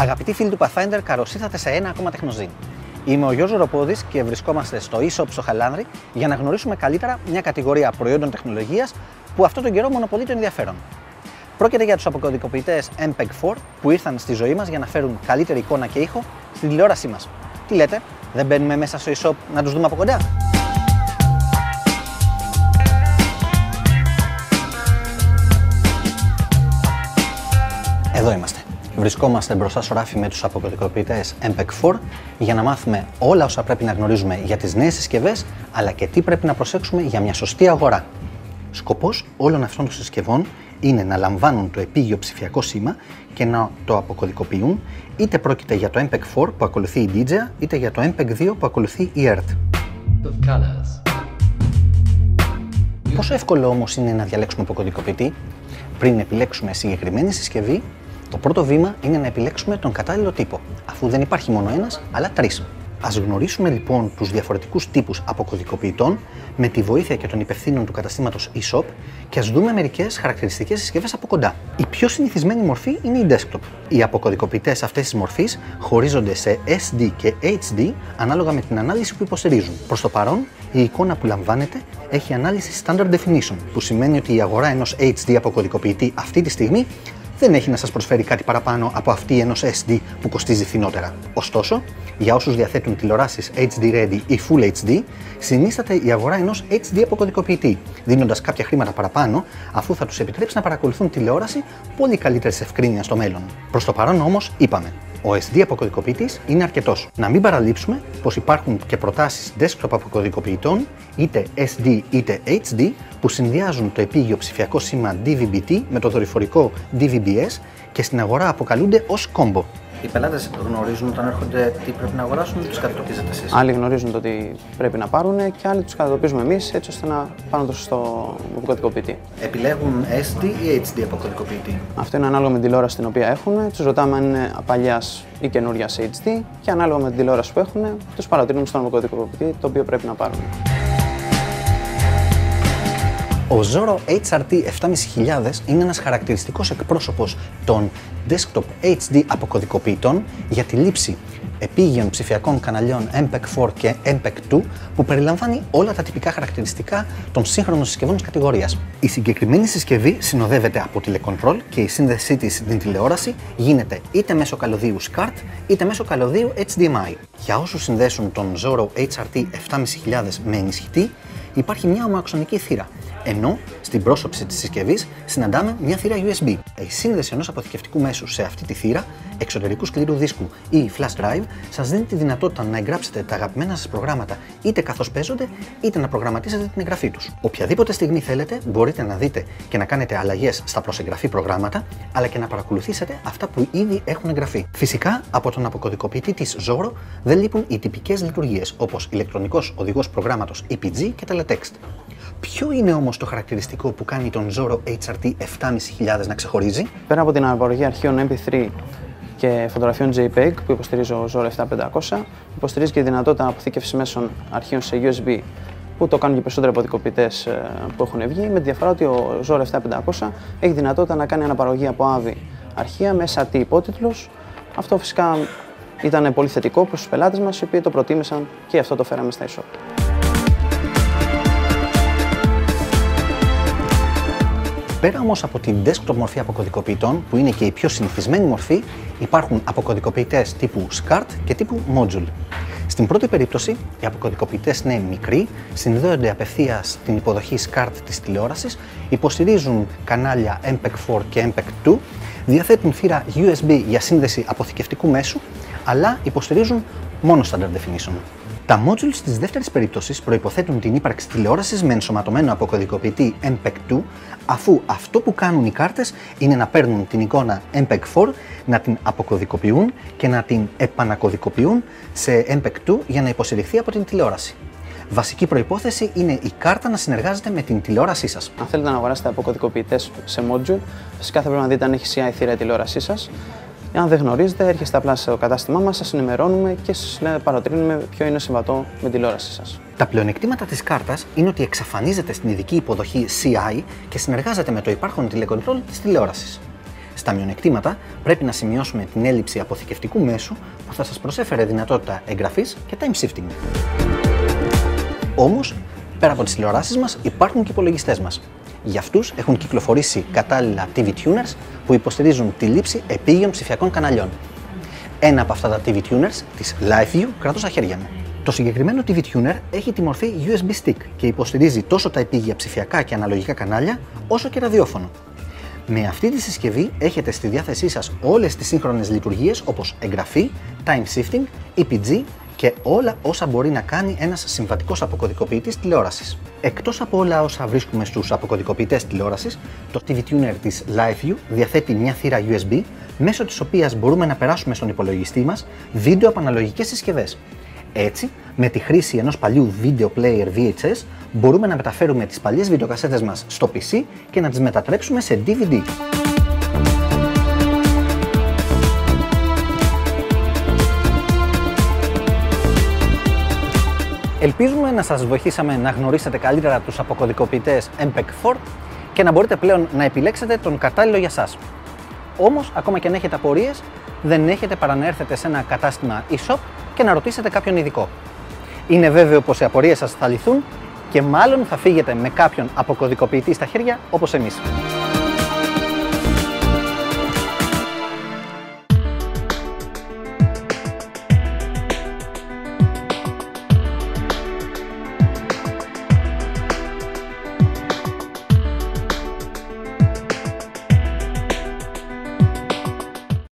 Αγαπητοί φίλοι του Pathfinder, καλώς ήρθατε σε ένα ακόμα τεχνοζήν. Είμαι ο Γιώργος Ροπόδης και βρισκόμαστε στο eShop στο Χαλάνδρη για να γνωρίσουμε καλύτερα μια κατηγορία προϊόντων τεχνολογίας που αυτόν τον καιρό μονοπολεί το ενδιαφέρον. Πρόκειται για τους αποκωδικοποιητές MPEG-4 που ήρθαν στη ζωή μας για να φέρουν καλύτερη εικόνα και ήχο στην τηλεόρασή μας. Τι λέτε, δεν μπαίνουμε μέσα στο eShop να τους δούμε από κοντά; Εδώ είμαστε. Βρισκόμαστε μπροστά στο ράφι με τους αποκωδικοποιητές MPEG-4 για να μάθουμε όλα όσα πρέπει να γνωρίζουμε για τις νέες συσκευές, αλλά και τι πρέπει να προσέξουμε για μια σωστή αγορά. Σκοπός όλων αυτών των συσκευών είναι να λαμβάνουν το επίγειο ψηφιακό σήμα και να το αποκωδικοποιούν, είτε πρόκειται για το MPEG-4 που ακολουθεί η DJI, είτε για το MPEG-2 που ακολουθεί η ERT. Πόσο εύκολο όμως είναι να διαλέξουμε αποκωδικοποιητή; Πριν επιλέξουμε συγκεκριμένη συσκευή το πρώτο βήμα είναι να επιλέξουμε τον κατάλληλο τύπο, αφού δεν υπάρχει μόνο ένας, αλλά τρεις. Ας γνωρίσουμε λοιπόν τους διαφορετικούς τύπους αποκωδικοποιητών με τη βοήθεια και των υπευθύνων του καταστήματος eShop και ας δούμε μερικές χαρακτηριστικές συσκευές από κοντά. Η πιο συνηθισμένη μορφή είναι η desktop. Οι αποκωδικοποιητές αυτές της μορφής χωρίζονται σε SD και HD ανάλογα με την ανάλυση που υποστηρίζουν. Προς το παρόν, η εικόνα που λαμβάνεται έχει ανάλυση Standard Definition, που σημαίνει ότι η αγορά ενός HD αποκωδικοποιητή αυτή τη στιγμή δεν έχει να σας προσφέρει κάτι παραπάνω από αυτή ενός SD που κοστίζει φθηνότερα. Ωστόσο, για όσους διαθέτουν τηλεοράσεις HD Ready ή Full HD, συνίσταται η αγορά ενός HD αποκωδικοποιητή, δίνοντας κάποια χρήματα παραπάνω, αφού θα τους επιτρέψει να παρακολουθούν τηλεόραση πολύ καλύτερης ευκρίνειας στο μέλλον. Προς το παρόν όμως, είπαμε, ο SD αποκωδικοποιητή είναι αρκετός. Να μην παραλείψουμε πως υπάρχουν και προτάσεις desktop αποκωδικοποιητών, είτε SD είτε HD, που συνδυάζουν το επίγειο ψηφιακό σήμα DVB-T με το δορυφορικό DVB-S και στην αγορά αποκαλούνται ως combo. Οι πελάτες γνωρίζουν όταν έρχονται τι πρέπει να αγοράσουν ή τους κατατοπίζετε εσείς. Άλλοι γνωρίζουν το τι πρέπει να πάρουν και άλλοι τους κατατοπίζουμε εμείς έτσι ώστε να πάνε το σωστό αποκωδικοποιητή. Επιλέγουν SD ή HD αποκωδικοποιητή. Αυτό είναι ανάλογα με την τηλεόραση την οποία έχουν. Τους ρωτάμε αν είναι παλιά ή καινούρια σε HD και ανάλογα με την τηλεόραση που έχουν, τους παρατηρούμε στον αποκωδικοποιητή το οποίο πρέπει να πάρουν. Ο Zoro HRT 7500 είναι ένας χαρακτηριστικός εκπρόσωπος των desktop HD αποκωδικοποιητών για τη λήψη επίγειων ψηφιακών καναλιών MPEG-4 και MPEG-2 που περιλαμβάνει όλα τα τυπικά χαρακτηριστικά των σύγχρονων συσκευών της κατηγορίας. Η συγκεκριμένη συσκευή συνοδεύεται από τηλεκοντρόλ και η σύνδεσή της στην τηλεόραση γίνεται είτε μέσω καλωδίου SCART είτε μέσω καλωδίου HDMI. Για όσους συνδέσουν τον Zoro HRT 7500 με ενισχυτή, υπάρχει μια ομοαξονική θύρα ενώ στην πρόσωψη της συσκευής συναντάμε μια θύρα USB. Η σύνδεση ενός αποθηκευτικού μέσου σε αυτή τη θύρα, εξωτερικούς σκληρού δίσκου ή flash drive, σας δίνει τη δυνατότητα να εγγράψετε τα αγαπημένα σας προγράμματα είτε καθώς παίζονται, είτε να προγραμματίσετε την εγγραφή τους. Οποιαδήποτε στιγμή θέλετε, μπορείτε να δείτε και να κάνετε αλλαγές στα προσεγγραφή προγράμματα, αλλά και να παρακολουθήσετε αυτά που ήδη έχουν εγγραφεί. Φυσικά, από τον αποκωδικοποιητή της Zoro δεν λείπουν οι τυπικές λειτουργίες όπως ηλεκτρονικός οδηγός προγράμματος EPG και teletext. Ποιο είναι όμως το χαρακτηριστικό που κάνει τον Zoro HRT 7500 να ξεχωρίζει; Πέρα από την αναπαραγωγή αρχείων MP3 και φωτογραφιών JPEG που υποστηρίζει ο Zoro 7500, υποστηρίζει και τη δυνατότητα αποθήκευσης μέσων αρχείων σε USB που το κάνουν και περισσότεροι αποδικοποιητές ε, που έχουν βγει, με τη διαφορά ότι ο Zoro 7500 έχει δυνατότητα να κάνει αναπαραγωγή από AVI αρχεία με SAT υπότιτλους. Αυτό φυσικά ήταν πολύ θετικό προς τους πελάτες μας, οι οποίοι το προτίμησαν και αυτό το φέραμε στα e-shop. Πέρα όμως από την desktop μορφή αποκωδικοποιητών, που είναι και η πιο συνηθισμένη μορφή, υπάρχουν αποκωδικοποιητές τύπου SCART και τύπου Module. Στην πρώτη περίπτωση, οι αποκωδικοποιητές είναι μικροί, συνδέονται απευθεία στην υποδοχή SCART της τηλεόρασης, υποστηρίζουν κανάλια MPEG-4 και MPEG-2, διαθέτουν θύρα USB για σύνδεση αποθηκευτικού μέσου, αλλά υποστηρίζουν μόνο standard definition. Τα modules της δεύτερης περίπτωσης προποθέτουν την ύπαρξη τηλεόρασης με ενσωματωμένο αποκωδικοποιητή MPEG-2, αφού αυτό που κάνουν οι κάρτες είναι να παίρνουν την εικόνα MPEG-4, να την αποκωδικοποιούν και να την επανακωδικοποιούν σε MPEG-2 για να υποστηριχθεί από την τηλεόραση. Βασική προπόθεση είναι η κάρτα να συνεργάζεται με την τηλεόρασή σας. Αν θέλετε να αγοράσετε αποκωδικοποιητές σε module, φυσικά θα πρέπει να δείτε αν έχει CI θύρα η τηλεόρασή σας αν δεν γνωρίζετε, έρχεστε απλά στο κατάστημά μας, σας ενημερώνουμε και σας παρατηρούμε ποιο είναι συμβατό με τηλεόρασή σας. Τα πλεονεκτήματα της κάρτας είναι ότι εξαφανίζεται στην ειδική υποδοχή CI και συνεργάζεται με το υπάρχον τηλεκοντρόλ της τηλεόρασης. Στα μειονεκτήματα πρέπει να σημειώσουμε την έλλειψη αποθηκευτικού μέσου που θα σας προσέφερε δυνατότητα εγγραφής και time shifting. Όμως, πέρα από τις τηλεοράσεις μας υπάρχουν και οι υπολογιστές μας. Για αυτούς έχουν κυκλοφορήσει κατάλληλα TV tuners που υποστηρίζουν τη λήψη επίγειων ψηφιακών καναλιών. Ένα από αυτά τα TV tuners, της LiveView, κρατώ στα χέρια μου. Το συγκεκριμένο TV tuner έχει τη μορφή USB stick και υποστηρίζει τόσο τα επίγεια ψηφιακά και αναλογικά κανάλια, όσο και ραδιόφωνο. Με αυτή τη συσκευή έχετε στη διάθεσή σας όλες τις σύγχρονες λειτουργίες όπως εγγραφή, time shifting, EPG και όλα όσα μπορεί να κάνει ένας συμβατικός αποκωδικοποιητής τηλεόρασης. Εκτός από όλα όσα βρίσκουμε στους αποκωδικοποιητές τηλεόρασης, το TV Tuner της LiveView διαθέτει μια θύρα USB, μέσω της οποίας μπορούμε να περάσουμε στον υπολογιστή μας βίντεο από αναλογικές συσκευές. Έτσι, με τη χρήση ενός παλιού video player VHS, μπορούμε να μεταφέρουμε τις παλιές βιντεοκασέτες μας στο PC και να τις μετατρέψουμε σε DVD. Ελπίζουμε να σας βοηθήσαμε να γνωρίσετε καλύτερα τους αποκωδικοποιητές MPEG-4 και να μπορείτε πλέον να επιλέξετε τον κατάλληλο για σας. Όμως, ακόμα και αν έχετε απορίες, δεν έχετε παρά να έρθετε σε ένα κατάστημα e-shop και να ρωτήσετε κάποιον ειδικό. Είναι βέβαιο πως οι απορίες σας θα λυθούν και μάλλον θα φύγετε με κάποιον αποκωδικοποιητή στα χέρια όπως εμείς.